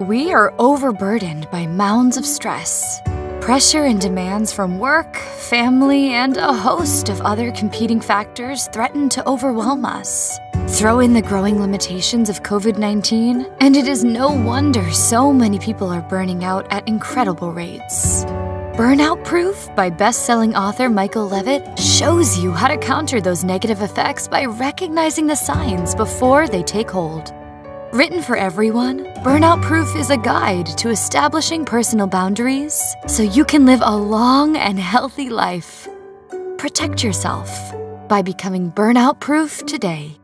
We are overburdened by mounds of stress, pressure and demands from work, family, and a host of other competing factors threaten to overwhelm us. Throw in the growing limitations of COVID 19, and it is no wonder so many people are burning out at incredible rates. Burnout Proof by best-selling author Michael Levitt shows you how to counter those negative effects by recognizing the signs before they take hold. Written for everyone, Burnout Proof is a guide to establishing personal boundaries so you can live a long and healthy life. Protect yourself by becoming burnout proof today.